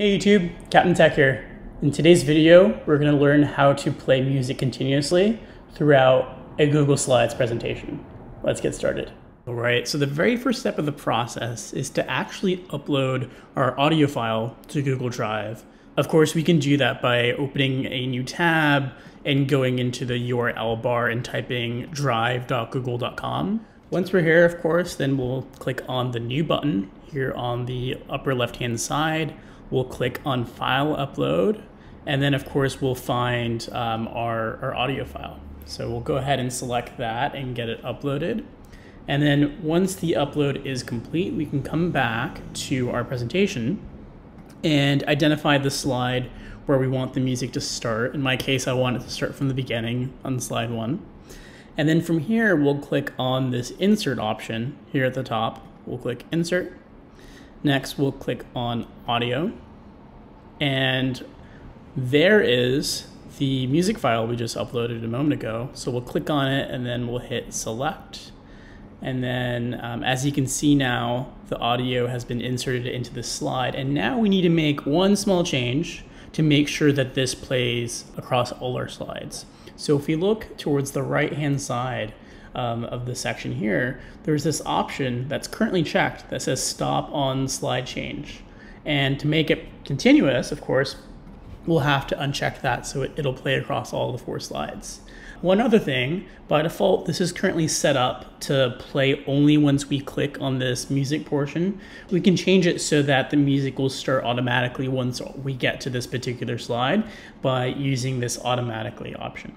Hey YouTube, KaptainTech here. In today's video, we're going to learn how to play music continuously throughout a Google Slides presentation. Let's get started. All right, so the very first step of the process is to actually upload our audio file to Google Drive. Of course, we can do that by opening a new tab and going into the URL bar and typing drive.google.com. Once we're here, of course, then we'll click on the new button here on the upper left-hand side we'll click on file upload, and then of course we'll find um, our, our audio file. So we'll go ahead and select that and get it uploaded. And then once the upload is complete, we can come back to our presentation and identify the slide where we want the music to start. In my case, I want it to start from the beginning on slide one. And then from here, we'll click on this insert option here at the top. We'll click insert Next, we'll click on audio. And there is the music file we just uploaded a moment ago. So we'll click on it and then we'll hit select. And then um, as you can see now, the audio has been inserted into the slide. And now we need to make one small change to make sure that this plays across all our slides. So if we look towards the right hand side, um, of the section here, there's this option that's currently checked that says stop on slide change. And to make it continuous, of course, we'll have to uncheck that so it, it'll play across all the four slides. One other thing, by default, this is currently set up to play only once we click on this music portion. We can change it so that the music will start automatically once we get to this particular slide by using this automatically option.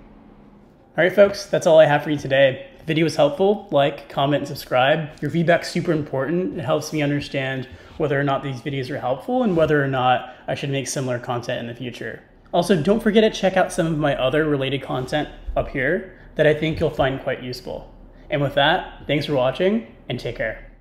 All right, folks, that's all I have for you today. If the video was helpful, like, comment, and subscribe. Your feedback's super important. It helps me understand whether or not these videos are helpful and whether or not I should make similar content in the future. Also, don't forget to check out some of my other related content up here that I think you'll find quite useful. And with that, thanks for watching and take care.